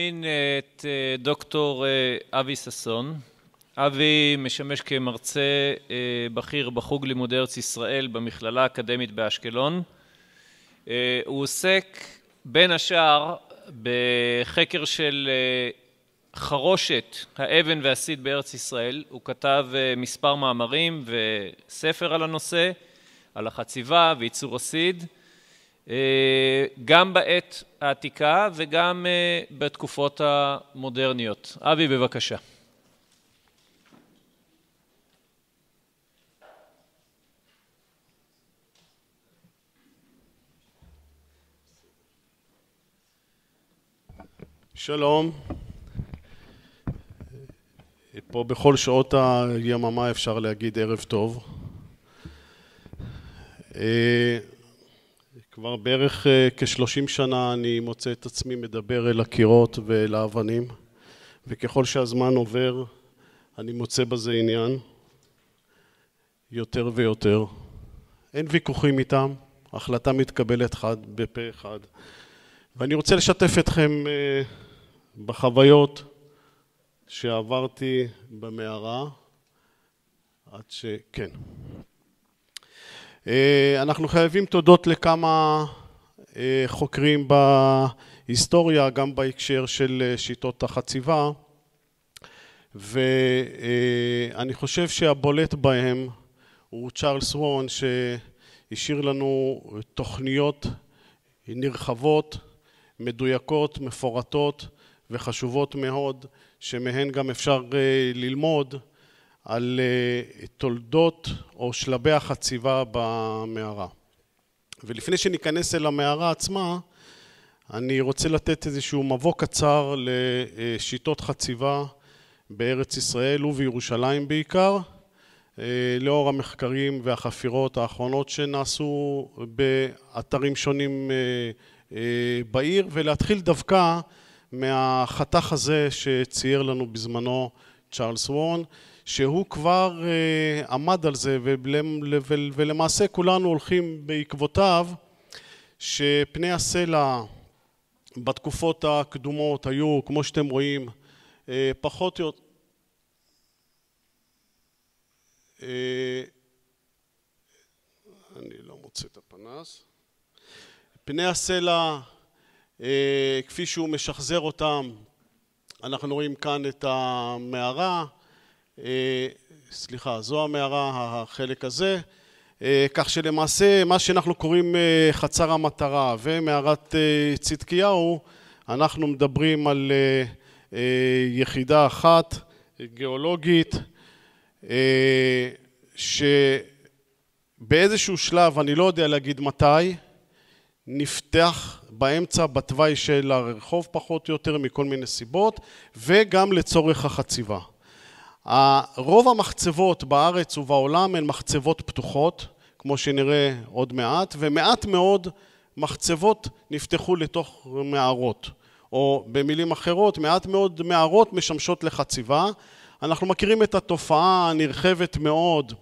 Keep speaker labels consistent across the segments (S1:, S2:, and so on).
S1: מזמין את דוקטור אבי ששון. אבי משמש כמרצה בכיר בחוג לימודי ארץ ישראל במכללה האקדמית באשקלון. הוא עוסק בין השאר בחקר של חרושת האבן והסיד בארץ ישראל. הוא כתב מספר מאמרים וספר על הנושא, על החציבה וייצור הסיד, גם בעת העתיקה וגם בתקופות המודרניות. אבי, בבקשה.
S2: שלום. פה בכל שעות היממה אפשר להגיד ערב טוב. כבר בערך כשלושים שנה אני מוצא את עצמי מדבר אל הקירות ואל האבנים, וככל שהזמן עובר אני מוצא בזה עניין יותר ויותר. אין ויכוחים איתם, ההחלטה מתקבלת חד בפה אחד. ואני רוצה לשתף אתכם בחוויות שעברתי במערה עד שכן. אנחנו חייבים תודות לכמה חוקרים בהיסטוריה, גם בהקשר של שיטות החציבה, ואני חושב שהבולט בהם הוא צ'ארלס וורן שהשאיר לנו תוכניות נרחבות, מדויקות, מפורטות וחשובות מאוד, שמהן גם אפשר ללמוד על תולדות או שלבי החציבה במערה. ולפני שניכנס אל המערה עצמה, אני רוצה לתת איזשהו מבוא קצר לשיטות חציבה בארץ ישראל ובירושלים בעיקר, לאור המחקרים והחפירות האחרונות שנעשו באתרים שונים בעיר, ולהתחיל דווקא מהחתך הזה שצייר לנו בזמנו צ'ארלס וורן, שהוא כבר עמד על זה ולמעשה כולנו הולכים בעקבותיו, שפני הסלע בתקופות הקדומות היו, כמו שאתם רואים, פחות או יותר... אני לא מוצא את הפנס. פני הסלע כפי שהוא משחזר אותם, אנחנו רואים כאן את המערה, סליחה, זו המערה, החלק הזה, כך שלמעשה מה שאנחנו קוראים חצר המטרה ומערת צדקיהו, אנחנו מדברים על יחידה אחת גיאולוגית שבאיזשהו שלב, אני לא יודע להגיד מתי, נפתח באמצע בתוואי של הרחוב פחות או יותר מכל מיני סיבות וגם לצורך החציבה. רוב המחצבות בארץ ובעולם הן מחצבות פתוחות, כמו שנראה עוד מעט, ומעט מאוד מחצבות נפתחו לתוך מערות, או במילים אחרות, מעט מאוד מערות משמשות לחציבה. אנחנו מכירים את התופעה הנרחבת מאוד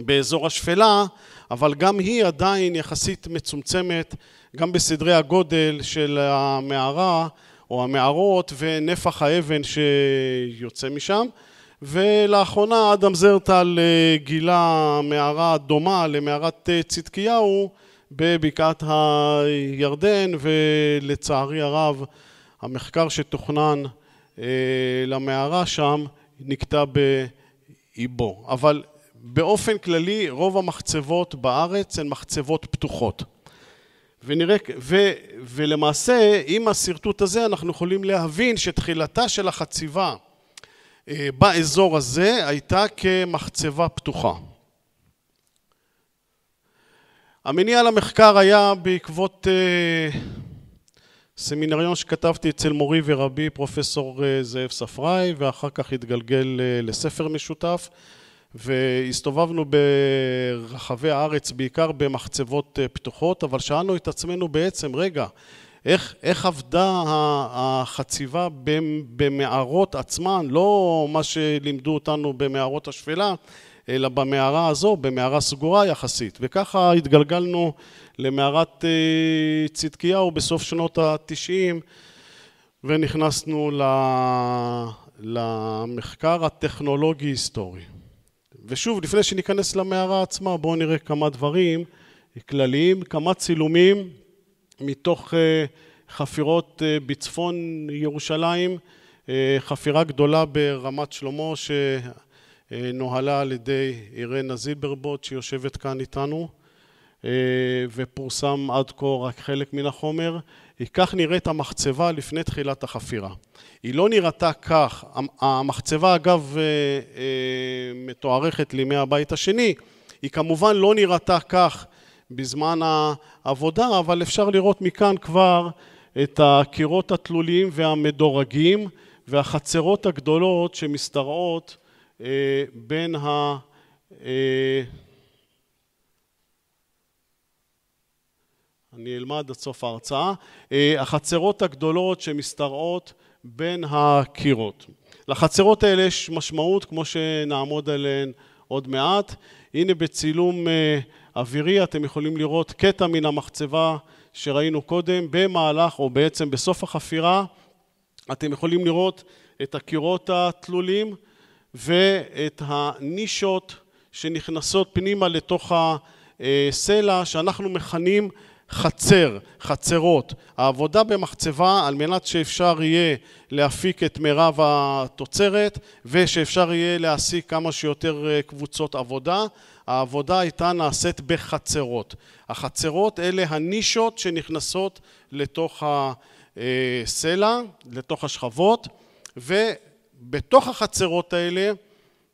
S2: באזור השפלה, אבל גם היא עדיין יחסית מצומצמת, גם בסדרי הגודל של המערה או המערות ונפח האבן שיוצא משם. ולאחרונה אדם זרטל גילה מערה דומה למערת צדקיהו בבקעת הירדן, ולצערי הרב המחקר שתוכנן למערה שם נקטע באיבו. אבל באופן כללי רוב המחצבות בארץ הן מחצבות פתוחות. ונראה, ולמעשה עם השרטוט הזה אנחנו יכולים להבין שתחילתה של החציבה באזור הזה הייתה כמחצבה פתוחה. המניע למחקר היה בעקבות סמינריון שכתבתי אצל מורי ורבי פרופסור זאב ספראי, ואחר כך התגלגל לספר משותף, והסתובבנו ברחבי הארץ בעיקר במחצבות פתוחות, אבל שאלנו את עצמנו בעצם, רגע, איך, איך עבדה החציבה במערות עצמן, לא מה שלימדו אותנו במערות השפלה, אלא במערה הזו, במערה סגורה יחסית. וככה התגלגלנו למערת צדקיהו בסוף שנות התשעים, ונכנסנו למחקר הטכנולוגי-היסטורי. ושוב, לפני שניכנס למערה עצמה, בואו נראה כמה דברים כלליים, כמה צילומים מתוך אה, חפירות אה, בצפון ירושלים, אה, חפירה גדולה ברמת שלמה שנוהלה על ידי אירנה זילברבוט שיושבת כאן איתנו ופורסם עד כה רק חלק מן החומר. כך נראית המחצבה לפני תחילת החפירה. היא לא נראתה כך, המחצבה אגב מתוארכת לימי הבית השני, היא כמובן לא נראתה כך בזמן העבודה, אבל אפשר לראות מכאן כבר את הקירות התלוליים והמדורגים והחצרות הגדולות שמשתרעות אה, בין ה... אה, אני אלמד עד סוף ההרצאה. אה, החצרות הגדולות שמשתרעות בין הקירות. לחצרות האלה יש משמעות כמו שנעמוד עליהן עוד מעט. הנה בצילום אווירי אתם יכולים לראות קטע מן המחצבה שראינו קודם במהלך או בעצם בסוף החפירה אתם יכולים לראות את הקירות התלולים ואת הנישות שנכנסות פנימה לתוך הסלע שאנחנו מכנים חצר, חצרות. העבודה במחצבה על מנת שאפשר יהיה להפיק את מירב התוצרת ושאפשר יהיה להעסיק כמה שיותר קבוצות עבודה העבודה הייתה נעשית בחצרות. החצרות אלה הנישות שנכנסות לתוך הסלע, לתוך השכבות, ובתוך החצרות האלה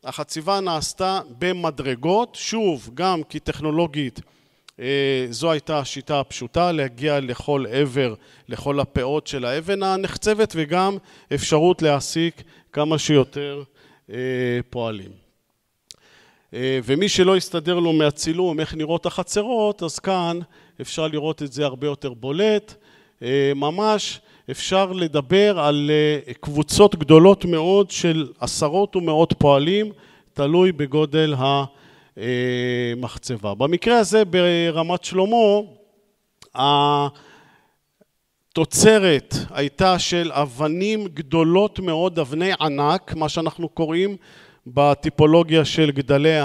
S2: החציבה נעשתה במדרגות, שוב, גם כי טכנולוגית אה, זו הייתה השיטה הפשוטה, להגיע לכל עבר, לכל הפאות של האבן הנחצבת, וגם אפשרות להעסיק כמה שיותר אה, פועלים. אה, ומי שלא יסתדר לו מהצילום איך נראות החצרות, אז כאן אפשר לראות את זה הרבה יותר בולט. אה, ממש אפשר לדבר על אה, קבוצות גדולות מאוד של עשרות ומאות פועלים, תלוי בגודל המחצבה. במקרה הזה ברמת שלמה, התוצרת הייתה של אבנים גדולות מאוד, אבני ענק, מה שאנחנו קוראים בטיפולוגיה של גדלי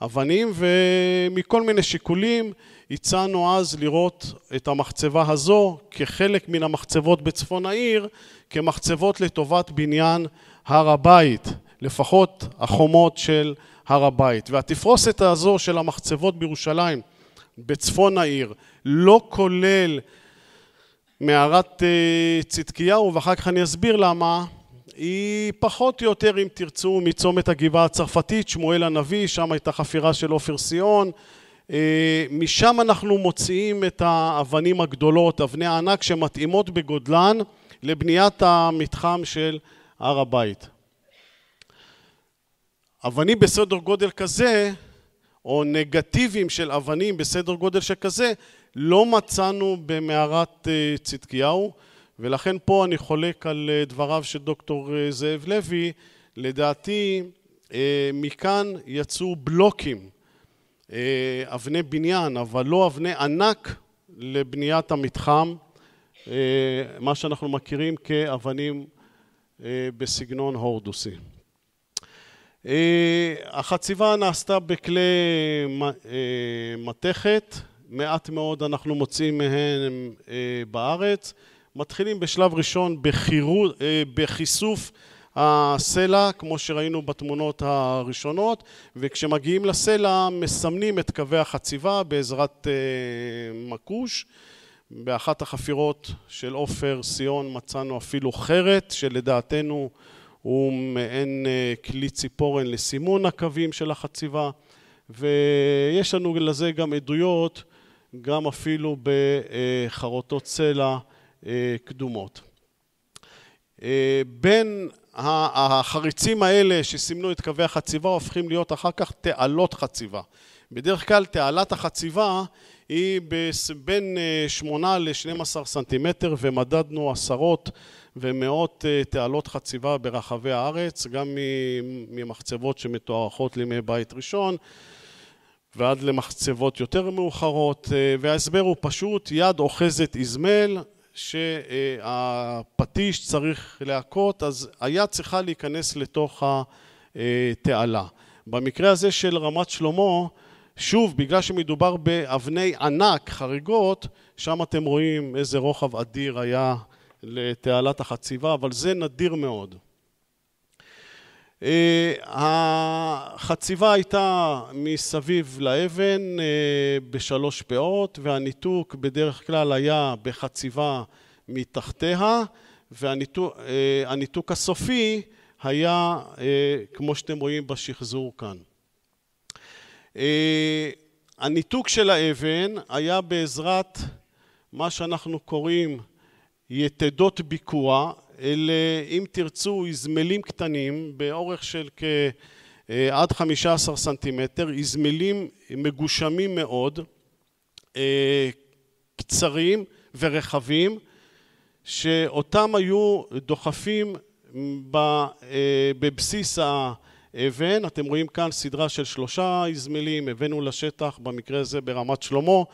S2: האבנים ומכל מיני שיקולים הצענו אז לראות את המחצבה הזו כחלק מן המחצבות בצפון העיר כמחצבות לטובת בניין הר הבית, לפחות החומות של הר הבית. והתפרוסת הזו של המחצבות בירושלים בצפון העיר לא כולל מערת אה, צדקיהו ואחר כך אני אסביר למה היא פחות או יותר, אם תרצו, מצומת הגבעה הצרפתית, שמואל הנביא, שם הייתה חפירה של עופר סיון. אה, משם אנחנו מוציאים את האבנים הגדולות, אבני הענק שמתאימות בגודלן לבניית המתחם של הר הבית. אבנים בסדר גודל כזה, או נגטיבים של אבנים בסדר גודל שכזה, לא מצאנו במערת אה, צדקיהו. ולכן פה אני חולק על אה, דבריו של דוקטור אה, זאב לוי, לדעתי אה, מכאן יצאו בלוקים, אבני בניין, אבל לא אבני ענק לבניית המתחם, מה שאנחנו מכירים כאבנים בסגנון הורדוסי. החציבה נעשתה בכלי מתכת, מעט מאוד אנחנו מוצאים מהם בארץ. מתחילים בשלב ראשון בחירו, אה, בחיסוף הסלע, כמו שראינו בתמונות הראשונות, וכשמגיעים לסלע מסמנים את קווי החציבה בעזרת אה, מקוש. באחת החפירות של עופר סיון מצאנו אפילו חרת, שלדעתנו הוא מעין אה, כלי ציפורן לסימון הקווים של החציבה, ויש לנו לזה גם עדויות, גם אפילו בחרוטות סלע קדומות. אה, בין החריצים האלה שסימנו את קווי החציבה הופכים להיות אחר כך תעלות חציבה. בדרך כלל תעלת החציבה היא בין 8 ל-12 סנטימטר ומדדנו עשרות ומאות תעלות חציבה ברחבי הארץ, גם ממחצבות שמתוארכות לימי בית ראשון ועד למחצבות יותר מאוחרות, וההסבר הוא פשוט, יד אוחזת איזמל, שהפטיש צריך להכות, אז היה צריכה להיכנס לתוך התעלה. במקרה הזה של רמת שלמה, שוב, בגלל שמדובר באבני ענק חריגות, שם אתם רואים איזה רוחב אדיר היה לתעלת החציבה, אבל זה נדיר מאוד. אה, החציבה הייתה מסביב לאבן אה, בשלוש פאות והניתוק בדרך כלל היה בחציבה מתחתיה והניתוק אה, הסופי היה כמו שאתם רואים בשחזור כאן. הניתוק של האבן היה בעזרת מה שאנחנו קוראים יתדות ביקוע, אלה אם תרצו איזמלים קטנים באורך של כעד חמישה עשר סנטימטר, איזמלים מגושמים מאוד, אה, קצרים ורחבים, שאותם היו דוחפים אה, בבסיס האבן, אתם רואים כאן סדרה של שלושה איזמלים, הבאנו לשטח במקרה הזה ברמת שלמה. אה,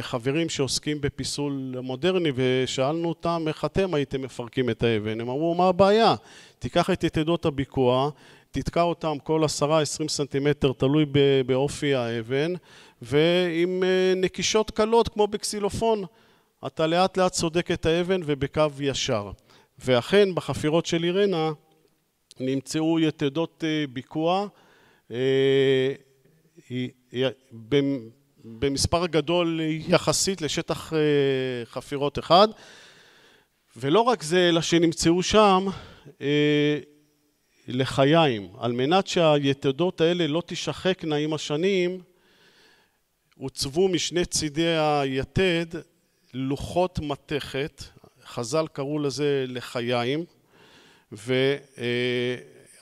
S2: חברים שעוסקים בפיסול מודרני ושאלנו אותם איך אתם הייתם מפרקים את האבן, הם אמרו מה הבעיה, תיקח את יתדות הביקוע, תתקע אותם כל עשרה עשרים סנטימטר תלוי באופי האבן ועם אה, נקישות קלות כמו בקסילופון אתה לאט לאט סודק את האבן ובקו ישר. ואכן בחפירות של אירנה נמצאו יתדות אה, ביקוע במספר גדול יחסית לשטח אה, חפירות אחד. ולא רק זה אלא שנמצאו שם אה, לחיים. על מנת שהיתדות האלה לא תשחקנה עם השנים הוצבו משני צידי היתד לוחות מתכת חז"ל קראו לזה לחיים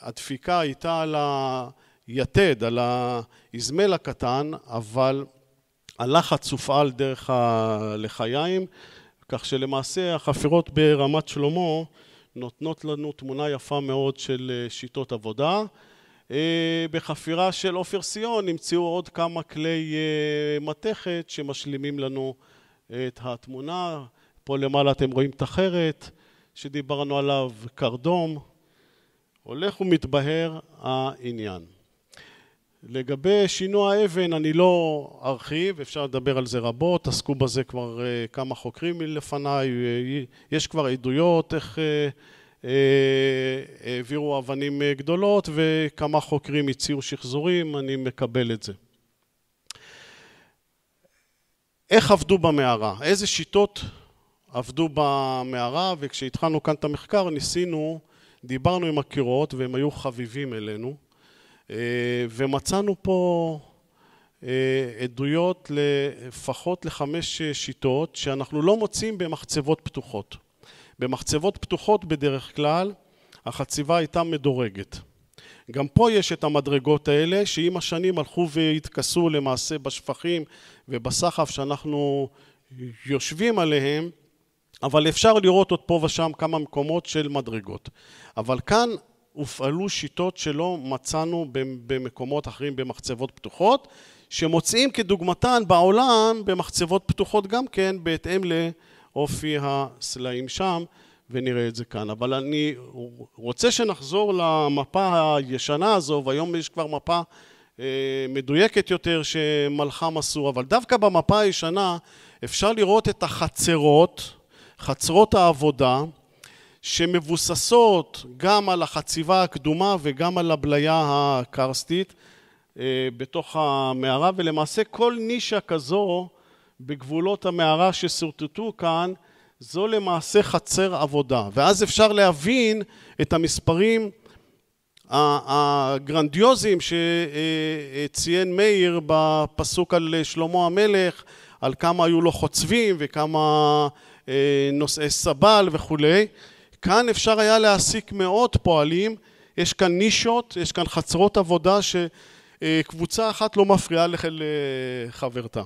S2: והדפיקה הייתה על היתד, על האזמל הקטן, אבל הלחץ הופעל דרך הלחיים, כך שלמעשה החפירות ברמת שלמה נותנות לנו תמונה יפה מאוד של אה, שיטות עבודה. אה, בחפירה של עופר סיון נמצאו עוד כמה כלי אה, מתכת שמשלימים לנו את התמונה. פה למעלה אתם רואים את החרת שדיברנו עליו, קרדום. הולך ומתבהר העניין. לגבי שינוע האבן אני לא ארחיב, אפשר לדבר על זה רבות, עסקו בזה כבר אה, כמה חוקרים מלפניי, אה, יש כבר עדויות איך אה, העבירו אבנים גדולות וכמה חוקרים הציעו שחזורים, אני מקבל את זה. איך עבדו במערה? איזה שיטות עבדו במערה? וכשהתחלנו כאן את המחקר ניסינו, דיברנו עם הקירות והם היו חביבים אלינו ומצאנו פה אה, עדויות לפחות לחמש שיטות שאנחנו לא מוצאים במחצבות פתוחות. במחצבות פתוחות בדרך כלל החציבה הייתה מדורגת. גם פה יש את המדרגות האלה שעם השנים הלכו והתכסו למעשה בשפכים ובסחף שאנחנו יושבים עליהם אבל אפשר לראות עוד פה ושם כמה מקומות של מדרגות. אבל כאן הופעלו שיטות שלא מצאנו במקומות אחרים במחצבות פתוחות, שמוצאים כדוגמתן בעולם במחצבות פתוחות גם כן, בהתאם לאופי הסלעים שם, ונראה את זה כאן. אבל אני רוצה שנחזור למפה הישנה הזו, והיום יש כבר מפה אה, מדויקת יותר שמלחם עשו, אבל דווקא במפה הישנה אפשר לראות את החצרות, חצרות העבודה, שמבוססות גם על החציבה הקדומה וגם על הבליה הקרסטית אה, בתוך המערה ולמעשה כל נישה כזו בגבולות המערה ששורטטו כאן זו למעשה חצר עבודה. ואז אפשר להבין את המספרים הגרנדיוזיים שציין מאיר בפסוק על שלמה המלך על כמה היו לו חוצבים וכמה אה, נושאי סבל וכולי כאן אפשר היה להעסיק מאות פועלים, יש כאן נישות, יש כאן חצרות עבודה שקבוצה אחת לא מפריעה לחברתה.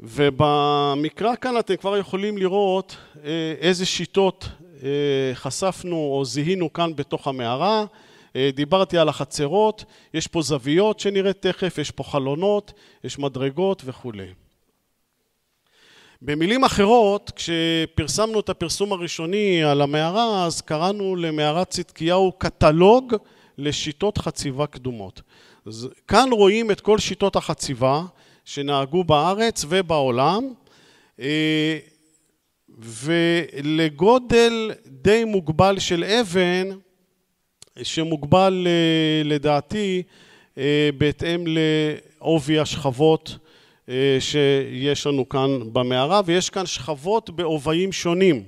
S2: ובמקרא כאן אתם כבר יכולים לראות אה, איזה שיטות אה, חשפנו או זיהינו כאן בתוך המערה. אה, דיברתי על החצרות, יש פה זוויות שנראה תכף, יש פה חלונות, יש מדרגות וכולי. במילים אחרות, כשפרסמנו את הפרסום הראשוני על המערה, אז קראנו למערת צדקיהו קטלוג לשיטות חציבה קדומות. אז כאן רואים את כל שיטות החציבה שנהגו בארץ ובעולם, אה, ולגודל די מוגבל של אבן, שמוגבל אה, לדעתי אה, בהתאם לעובי השכבות שיש לנו כאן במערה, ויש כאן שכבות בעובעים שונים,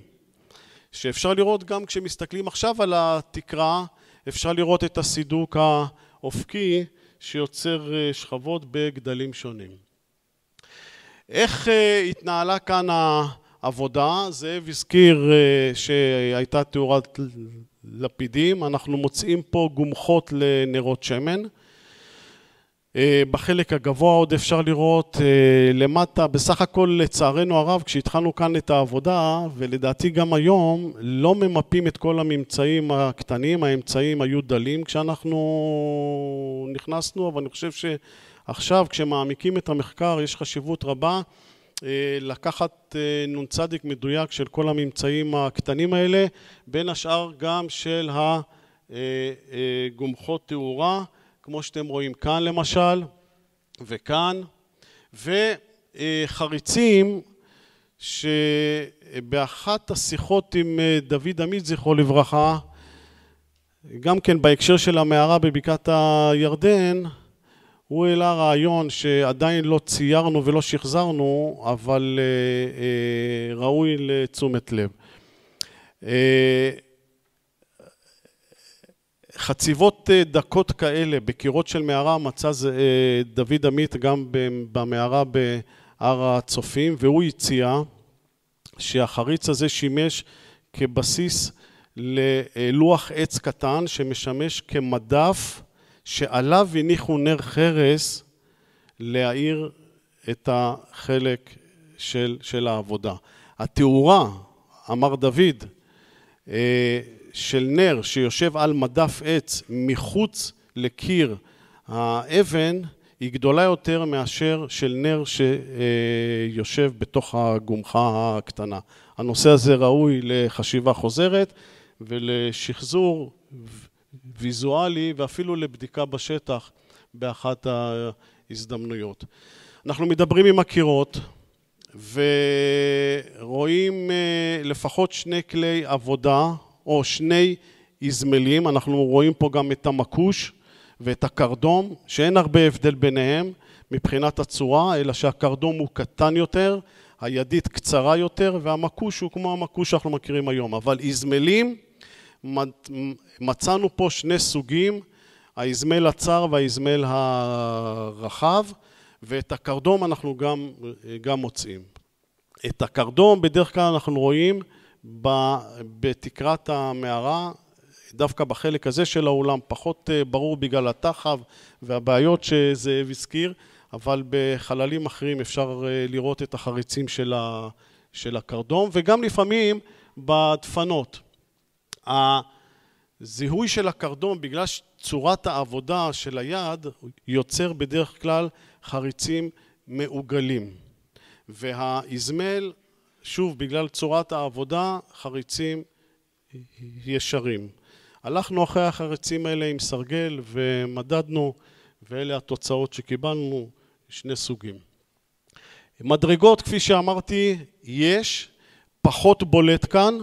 S2: שאפשר לראות גם כשמסתכלים עכשיו על התקרה, אפשר לראות את הסידוק האופקי שיוצר שכבות בגדלים שונים. איך התנהלה כאן העבודה? זאב הזכיר שהייתה תאורת לפידים, אנחנו מוצאים פה גומחות לנרות שמן. אה, בחלק הגבוה עוד אפשר לראות אה, למטה, בסך הכל לצערנו הרב כשהתחלנו כאן את העבודה ולדעתי גם היום לא ממפים את כל הממצאים הקטנים, האמצעים היו דלים כשאנחנו נכנסנו אבל אני חושב שעכשיו כשמעמיקים את המחקר יש חשיבות רבה אה, לקחת נ"צ מדויק של כל הממצאים הקטנים האלה בין השאר גם של הגומחות תאורה כמו שאתם רואים כאן למשל, וכאן, וחריצים שבאחת השיחות עם אה, דוד עמית, זכרו לברכה, גם כן בהקשר של המערה בבקעת הירדן, הוא העלה רעיון שעדיין לא ציירנו ולא שחזרנו, אבל אה, אה, ראוי לתשומת לב. חציבות אה, דקות כאלה בקירות של מערה מצא אה, דוד עמית גם במערה בהר הצופים והוא הציע שהחריץ הזה שימש כבסיס ללוח עץ קטן שמשמש כמדף שעליו הניחו נר חרס להאיר את החלק של, של העבודה. התאורה, אמר דוד, אה, של נר שיושב על מדף עץ מחוץ לקיר האבן היא גדולה יותר מאשר של נר שיושב בתוך הגומחה הקטנה. הנושא הזה ראוי לחשיבה חוזרת ולשחזור ויזואלי ואפילו לבדיקה בשטח באחת ההזדמנויות. אנחנו מדברים עם הקירות ורואים אה, לפחות שני כלי עבודה או שני איזמלים, אנחנו רואים פה גם את המקוש ואת הקרדום, שאין הרבה הבדל ביניהם מבחינת הצורה, אלא שהקרדום הוא קטן יותר, הידית קצרה יותר, והמקוש הוא כמו המקוש שאנחנו מכירים היום. אבל איזמלים, מצאנו פה שני סוגים, האיזמל הצר והאיזמל הרחב, ואת הקרדום אנחנו גם, גם מוצאים. את הקרדום בדרך כלל אנחנו רואים בתקרת המערה, דווקא בחלק הזה של האולם, פחות אה, ברור בגלל התחב והבעיות שזאב הזכיר, אבל בחללים אחרים אפשר אה, לראות את החריצים של, ה, של הקרדום, וגם לפעמים בדפנות. הזיהוי של הקרדום, בגלל צורת העבודה של היד, יוצר בדרך כלל חריצים מעוגלים. והאזמל שוב, בגלל צורת העבודה, חריצים ישרים. הלכנו אחרי החריצים האלה עם סרגל ומדדנו, ואלה התוצאות שקיבלנו, שני סוגים. מדרגות, כפי שאמרתי, יש, פחות בולט כאן,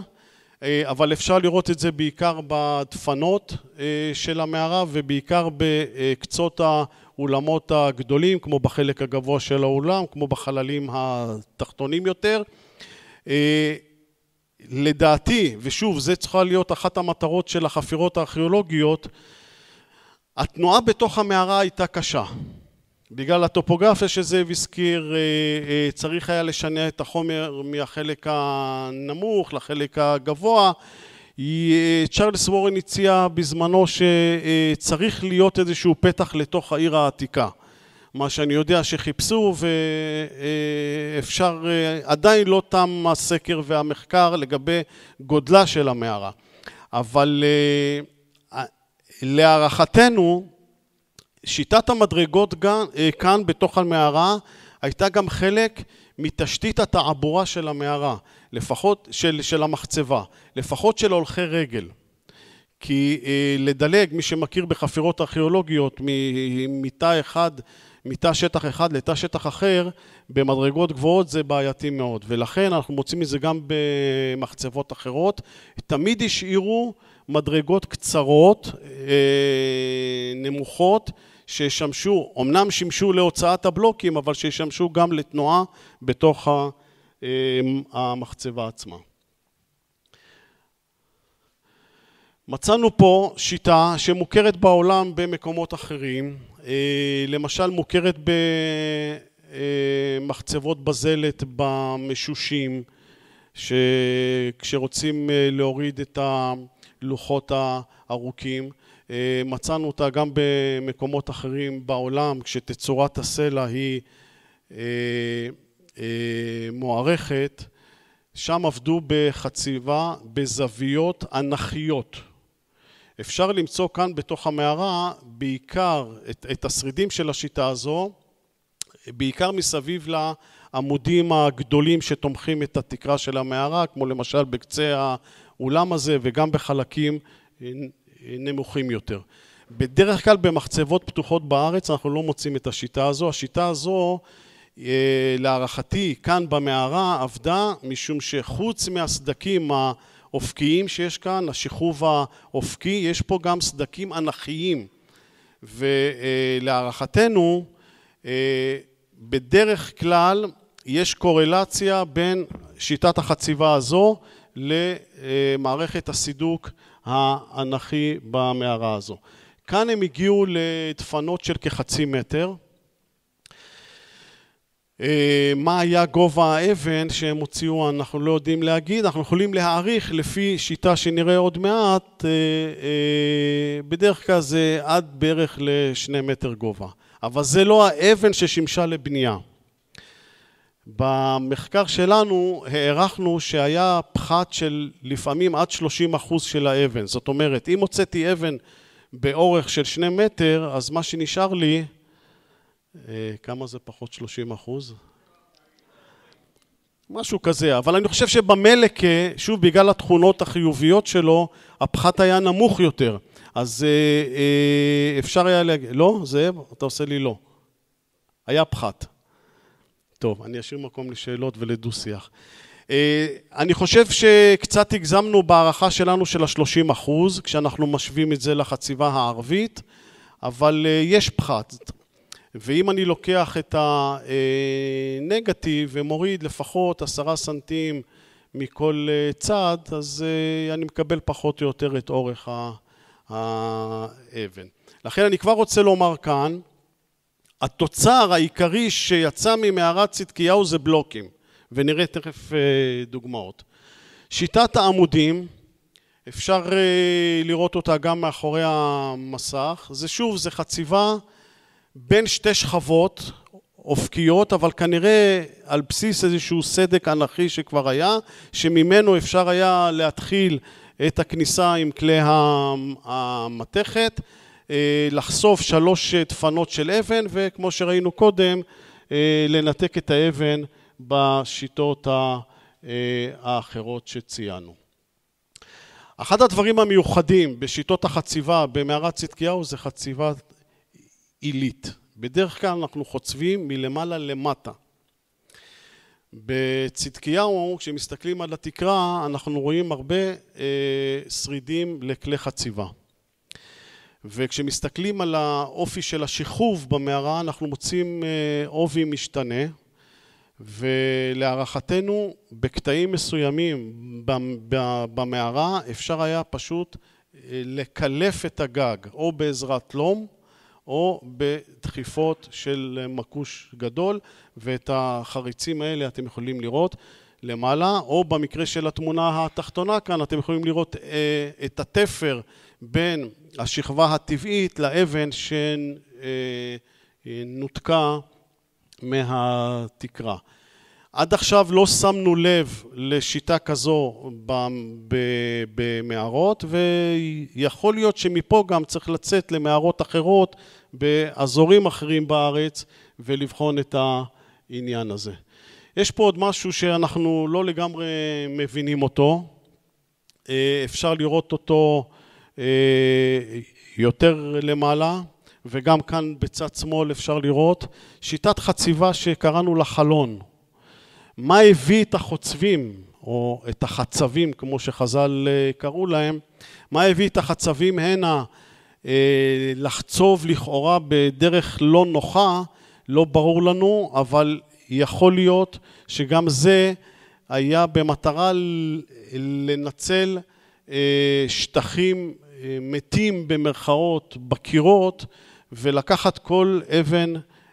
S2: אבל אפשר לראות את זה בעיקר בדפנות אה, של המערה ובעיקר בקצות האולמות הגדולים, כמו בחלק הגבוה של האולם, כמו בחללים התחתונים יותר. אה, לדעתי, ושוב, זה צריכה להיות אחת המטרות של החפירות הארכיאולוגיות, התנועה בתוך המערה הייתה קשה. בגלל הטופוגרפיה שזאב הזכיר, אה, אה, צריך היה לשנע את החומר מהחלק הנמוך לחלק הגבוה. צ'רלס וורן הציע בזמנו שצריך להיות איזשהו פתח לתוך העיר העתיקה. מה שאני יודע שחיפשו ואפשר, עדיין לא תם הסקר והמחקר לגבי גודלה של המערה. אבל אה, להערכתנו, שיטת המדרגות כאן בתוך המערה הייתה גם חלק מתשתית התעבורה של המערה, לפחות של, של המחצבה, לפחות של הולכי רגל. כי אה, לדלג, מי שמכיר בחפירות ארכיאולוגיות, מתא אחד, מתא שטח אחד לתא שטח אחר, במדרגות גבוהות זה בעייתי מאוד. ולכן אנחנו מוצאים את זה גם במחצבות אחרות. תמיד השאירו מדרגות קצרות, אה, נמוכות, שישמשו, אמנם שימשו להוצאת הבלוקים, אבל שישמשו גם לתנועה בתוך אה, המחצבה עצמה. מצאנו פה שיטה שמוכרת בעולם במקומות אחרים, אה, למשל מוכרת במחצבות בזלת במשושים, שכשרוצים להוריד את הלוחות הארוכים, אה, מצאנו אותה גם במקומות אחרים בעולם, כשתצורת הסלע היא אה, אה, מוערכת, שם עבדו בחציבה בזוויות אנכיות. אפשר למצוא כאן בתוך המערה בעיקר את, את השרידים של השיטה הזו, בעיקר מסביב לעמודים הגדולים שתומכים את התקרה של המערה, כמו למשל בקצה האולם הזה וגם בחלקים נמוכים יותר. בדרך כלל במחצבות פתוחות בארץ אנחנו לא מוצאים את השיטה הזו. השיטה הזו אה, להערכתי כאן במערה עבדה משום שחוץ מהסדקים האופקיים שיש כאן, השכוב האופקי, יש פה גם סדקים אנכיים ולהערכתנו אה, בדרך כלל יש קורלציה בין שיטת החציבה הזו למערכת הסידוק האנכי במערה הזו. כאן הם הגיעו לדפנות של כחצי מטר. אה, מה היה גובה האבן שהם הוציאו אנחנו לא יודעים להגיד, אנחנו יכולים להעריך לפי שיטה שנראה עוד מעט, אה, אה, בדרך כלל זה עד בערך לשני מטר גובה, אבל זה לא האבן ששימשה לבנייה. במחקר שלנו הערכנו שהיה פחת של לפעמים עד 30 אחוז של האבן. זאת אומרת, אם הוצאתי אבן באורך של שני מטר, אז מה שנשאר לי, כמה זה פחות 30 אחוז? משהו כזה, אבל אני חושב שבמלקה, שוב בגלל התכונות החיוביות שלו, הפחת היה נמוך יותר. אז אה, אה, אפשר היה להגיד, לא, זאב, אתה עושה לי לא. היה פחת. טוב, אני אשאיר מקום לשאלות ולדו-שיח. אה, אני חושב שקצת הגזמנו בהערכה שלנו של ה-30 אחוז, כשאנחנו משווים את זה לחציבה הערבית, אבל אה, יש פחת. ואם אני לוקח את הנגטיב ומוריד לפחות עשרה סנטים מכל אה, צד, אז אני מקבל פחות או יותר את אורך האבן. לכן אני כבר רוצה לומר כאן, התוצר העיקרי שיצא ממערת צדקיהו זה בלוקים, ונראה תכף אה, דוגמאות. שיטת העמודים, אפשר אה, לראות אותה גם מאחורי המסך, זה שוב, זה חציבה בין שתי שכבות אופקיות, אבל כנראה על בסיס איזשהו סדק אנכי שכבר היה, שממנו אפשר היה להתחיל את הכניסה עם כלי המתכת. אה, לחשוף שלוש דפנות של אבן, וכמו שראינו קודם, אה, לנתק את האבן בשיטות אה, האחרות שציינו. אחד הדברים המיוחדים בשיטות החציבה במערת צדקיהו זה חציבה עילית. בדרך כלל אנחנו חוצבים מלמעלה למטה. בצדקיהו, כשמסתכלים על התקרה, אנחנו רואים הרבה אה, שרידים לכלי חציבה. וכשמסתכלים על האופי של השכוב במערה אנחנו מוצאים אה, משתנה ולהערכתנו בקטעים מסוימים במערה אפשר היה פשוט אה, לקלף את הגג או בעזרת לום או בדחיפות של מקוש גדול ואת החריצים האלה אתם יכולים לראות למעלה או במקרה של התמונה התחתונה כאן אתם יכולים לראות אה, את התפר בין השכבה הטבעית לאבן שנותקה מהתקרה. עד עכשיו לא שמנו לב לשיטה כזו במערות ויכול להיות שמפה גם צריך לצאת למערות אחרות באזורים אחרים בארץ ולבחון את העניין הזה. יש פה עוד משהו שאנחנו לא לגמרי מבינים אותו, אה, אפשר לראות אותו אה, יותר למעלה, וגם כאן בצד שמאל אפשר לראות שיטת חציבה שקראנו לה חלון. מה הביא את החוצבים, או את החצבים, כמו שחז"ל אה, קראו להם, מה הביא את החצבים הנה לחצוב לכאורה בדרך לא נוחה, לא ברור לנו, אבל יכול להיות שגם זה היה במטרה לנצל אה, שטחים אה, מתים במרכאות בקירות ולקחת כל אבן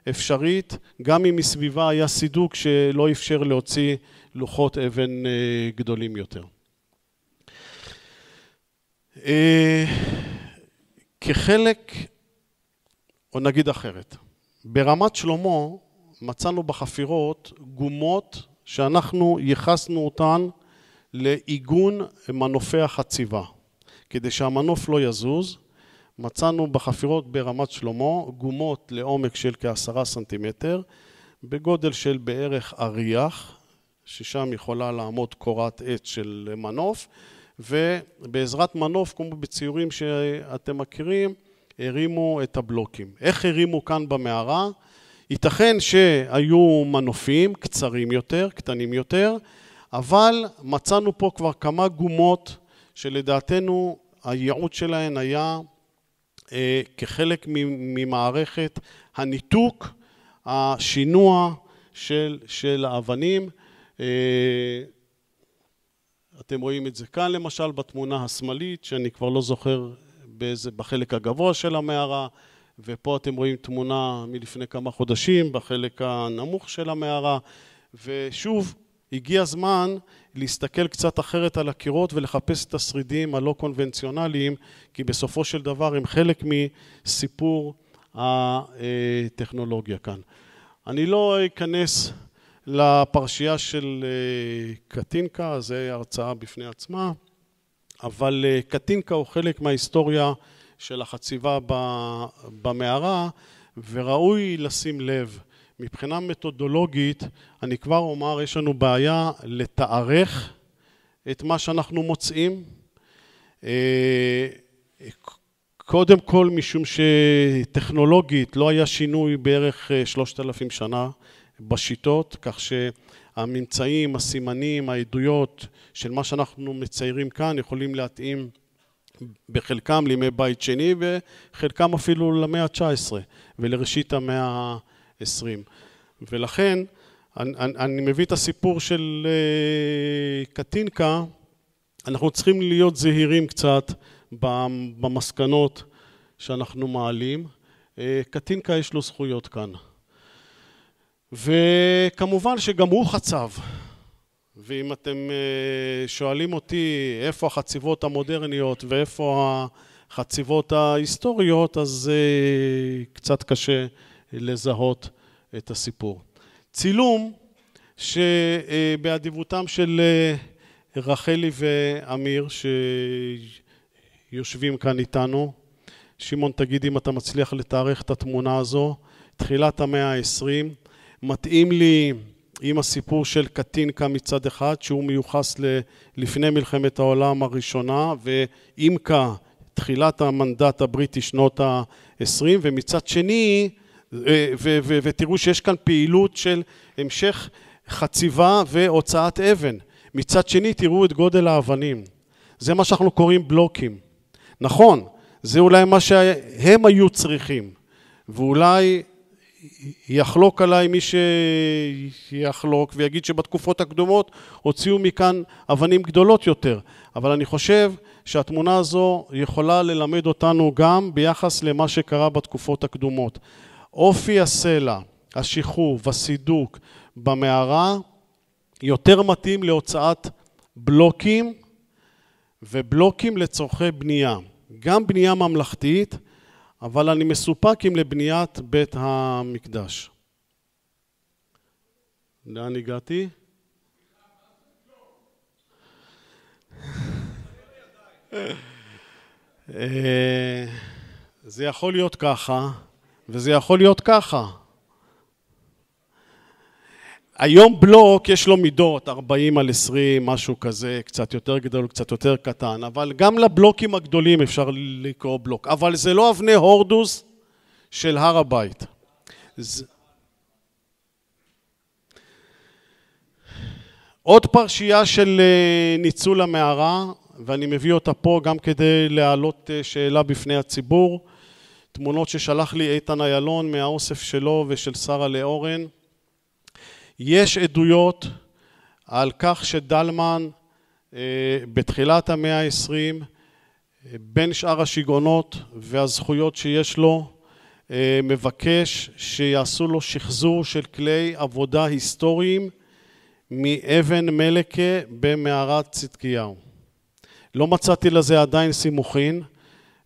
S2: אפשרית, גם אם מסביבה היה סידוק שלא אפשר להוציא לוחות אבן אה, גדולים יותר. כחלק, או נגיד אחרת, ברמת שלמה מצאנו בחפירות גומות שאנחנו ייחסנו אותן לעיגון מנופי החציבה. כדי שהמנוף לא יזוז, מצאנו בחפירות ברמת שלמה גומות לעומק של כעשרה סנטימטר, בגודל של בערך אריח, ששם יכולה לעמוד קורת עץ של מנוף, ובעזרת מנוף, כמו בציורים שאתם מכירים, הרימו את הבלוקים. איך הרימו כאן במערה? ייתכן שהיו מנופים קצרים יותר, קטנים יותר, אבל מצאנו פה כבר כמה גומות שלדעתנו הייעוד שלהן היה אה, כחלק ממערכת הניתוק, השינוע של, של האבנים. אה, אתם רואים את זה כאן למשל בתמונה השמאלית, שאני כבר לא זוכר באיזה, בחלק הגבוה של המערה, ופה אתם רואים תמונה מלפני כמה חודשים בחלק הנמוך של המערה, ושוב, הגיע הזמן להסתכל קצת אחרת על הקירות ולחפש את השרידים הלא קונבנציונליים, כי בסופו של דבר הם חלק מסיפור הטכנולוגיה כאן. אני לא אכנס לפרשייה של אה, קטינקה, זו הרצאה בפני עצמה, אבל אה, קטינקה הוא חלק מההיסטוריה של החציבה במערה, וראוי לשים לב. מבחינה מתודולוגית, אני כבר אומר, יש לנו בעיה לתארך את מה שאנחנו מוצאים. אה, קודם כל, משום שטכנולוגית לא היה שינוי בערך שלושת אלפים שנה בשיטות, כך שהממצאים, הסימנים, העדויות של מה שאנחנו מציירים כאן יכולים להתאים בחלקם לימי בית שני וחלקם אפילו למאה ה-19 ולראשית המאה ה-20. ולכן אני, אני מביא את הסיפור של אה, קטינקה, אנחנו צריכים להיות זהירים קצת במסקנות שאנחנו מעלים. אה, קטינקה יש לו זכויות כאן. וכמובן שגם הוא חצב. ואם אתם אה, שואלים אותי איפה החציבות המודרניות ואיפה החציבות ההיסטוריות, אז אה, קצת קשה לזהות את הסיפור. צילום שבאדיבותם של אה, רחלי ואמיר שיושבים כאן איתנו, שמעון תגיד אם אתה מצליח לתארך את התמונה הזו, תחילת המאה העשרים, מתאים לי עם הסיפור של קטינקה מצד אחד, שהוא מיוחס לפני מלחמת העולם הראשונה, ואימקה, תחילת המנדט הבריטי שנות ה-20, ומצד שני, ותראו שיש כאן פעילות של המשך חציבה והוצאת אבן. מצד שני, תראו את גודל האבנים. זה מה שאנחנו קוראים בלוקים. נכון, זה אולי מה שהם היו צריכים, ואולי יחלוק עליי מי שיחלוק ויגיד שבתקופות הקדומות הוציאו מכאן אבנים גדולות יותר. אבל אני חושב שהתמונה הזו יכולה ללמד אותנו גם ביחס למה שקרה בתקופות הקדומות. אופי הסלע, השחרוב, הסידוק במערה יותר מתאים להוצאת בלוקים ובלוקים לצורכי בנייה. גם בנייה ממלכתית אבל אני מסופק עם לבניית בית המקדש. לאן הגעתי? אה, זה יכול להיות ככה, וזה יכול להיות ככה. היום בלוק יש לו מידות, 40 על 20, משהו כזה, קצת יותר גדול, קצת יותר קטן, אבל גם לבלוקים הגדולים אפשר לקרוא בלוק, אבל זה לא אבני הורדוס של הר הבית. זה... עוד פרשייה של אה, ניצול המערה, ואני מביא אותה פה גם כדי להעלות אה, שאלה בפני הציבור. תמונות ששלח לי איתן איילון מהאוסף שלו ושל שרה לאורן. יש עדויות על כך שדלמן אה, בתחילת המאה העשרים, בין שאר השיגעונות והזכויות שיש לו, מבקש שיעשו לו שחזור של כלי עבודה היסטוריים מאבן מלקה במערת צדקיהו. לא מצאתי לזה עדיין סימוכין.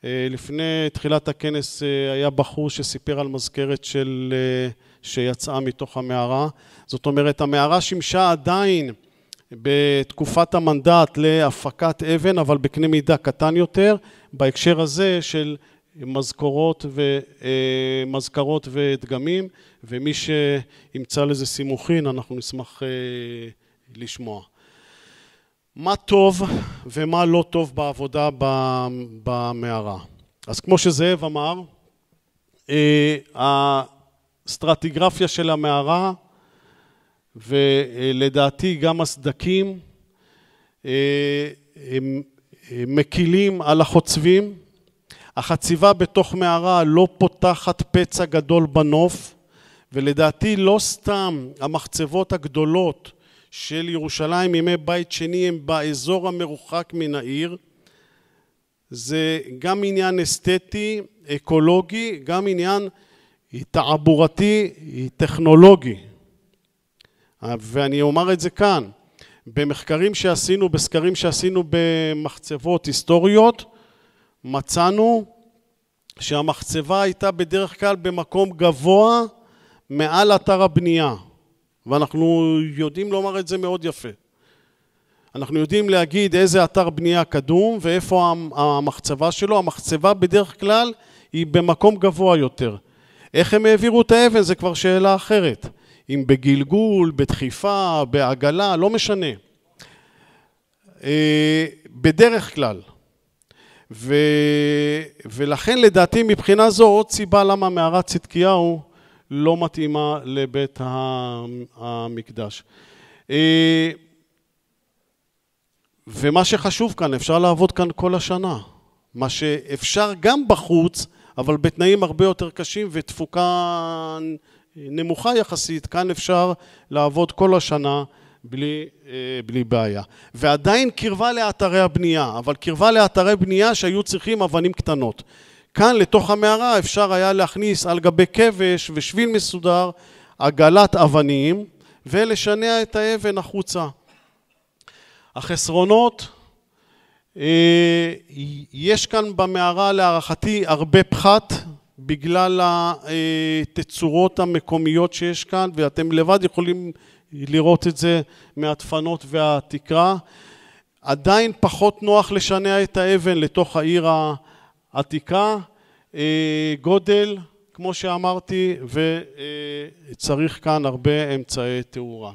S2: אה, לפני תחילת הכנס אה, היה בחור שסיפר על מזכרת של, אה, שיצאה מתוך המערה. זאת אומרת, המערה שימשה עדיין בתקופת המנדט להפקת אבן, אבל בקנה מידה קטן יותר, בהקשר הזה של מזכורות ומזכרות ודגמים, ומי שימצא לזה סימוכין, אנחנו נשמח לשמוע. מה טוב ומה לא טוב בעבודה במערה. אז כמו שזאב אמר, הסטרטיגרפיה של המערה ולדעתי גם הסדקים הם מקילים על החוצבים. החציבה בתוך מערה לא פותחת פצע גדול בנוף ולדעתי לא סתם המחצבות הגדולות של ירושלים ימי בית שני הם באזור המרוחק מן העיר. זה גם עניין אסתטי, אקולוגי, גם עניין תעבורתי, טכנולוגי. ואני אומר את זה כאן, במחקרים שעשינו, בסקרים שעשינו במחצבות היסטוריות, מצאנו שהמחצבה הייתה בדרך כלל במקום גבוה מעל אתר הבנייה. ואנחנו יודעים לומר את זה מאוד יפה. אנחנו יודעים להגיד איזה אתר בנייה קדום ואיפה המחצבה שלו. המחצבה בדרך כלל היא במקום גבוה יותר. איך הם העבירו את האבן זה כבר שאלה אחרת. אם בגלגול, בדחיפה, בעגלה, לא משנה. אה, בדרך כלל. ו... ולכן לדעתי מבחינה זו עוד סיבה למה מערת צדקיהו לא מתאימה לבית המקדש. אה, ומה שחשוב כאן, אפשר לעבוד כאן כל השנה. מה שאפשר גם בחוץ, אבל בתנאים הרבה יותר קשים ותפוקה נמוכה יחסית, כאן אפשר לעבוד כל השנה בלי, אה, בלי בעיה. ועדיין קרבה לאתרי הבנייה, אבל קרבה לאתרי בנייה שהיו צריכים אבנים קטנות. כאן לתוך המערה אפשר היה להכניס על גבי כבש ושביל מסודר עגלת אבנים ולשנע את האבן החוצה. החסרונות, אה, יש כאן במערה להערכתי הרבה פחת בגלל התצורות המקומיות שיש כאן ואתם לבד יכולים לראות את זה מהדפנות והתקרה. עדיין פחות נוח לשנע את האבן לתוך העיר עתיקה, אה, גודל, כמו שאמרתי, וצריך כאן הרבה אמצעי תאורה.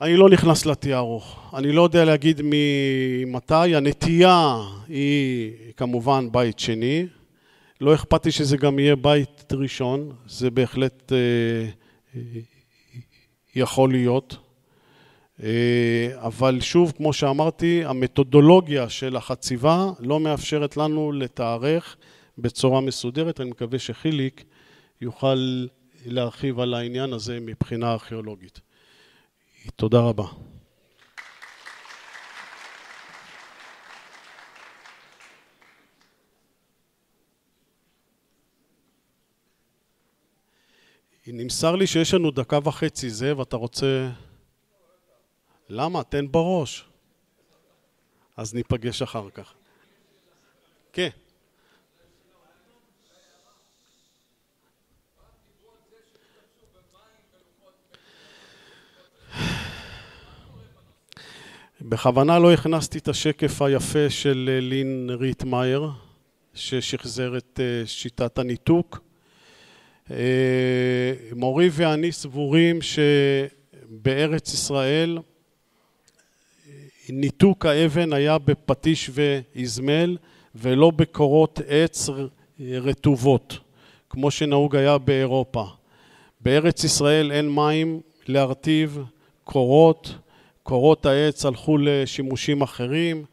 S2: אני לא נכנס לתיארוך, אני לא יודע להגיד ממתי, הנטייה היא כמובן בית שני, לא אכפת לי שזה גם יהיה בית ראשון, זה בהחלט אה, יכול להיות. אה, אבל שוב, כמו שאמרתי, המתודולוגיה של החציבה לא מאפשרת לנו לתארך בצורה מסודרת. אני מקווה שחיליק יוכל להרחיב על העניין הזה מבחינה ארכיאולוגית. תודה רבה. נמסר לי שיש לנו דקה וחצי, זאב, אתה רוצה... למה? תן בראש. אז ניפגש אחר כך. כן. בכוונה לא הכנסתי את השקף היפה של לין ריטמאייר, ששחזר את אה, שיטת הניתוק. מורי ואני סבורים שבארץ ישראל ניתוק האבן היה בפטיש ואזמל ולא בקורות עץ רטובות, כמו שנהוג היה באירופה. בארץ ישראל אין מים להרטיב קורות, קורות העץ הלכו לשימושים אחרים